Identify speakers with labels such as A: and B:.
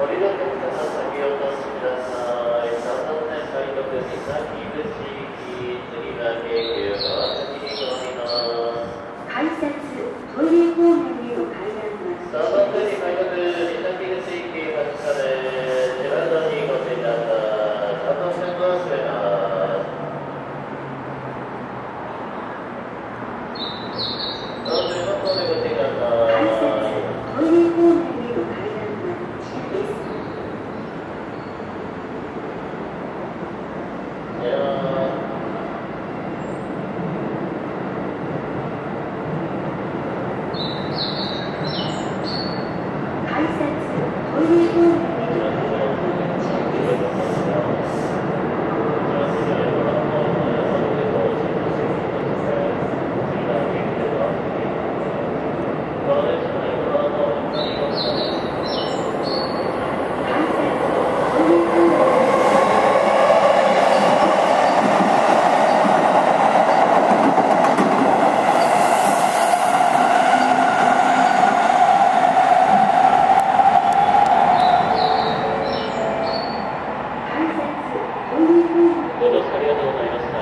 A: 改札トイレ方面への階段は
B: ご乗車ありがとうございま
A: した。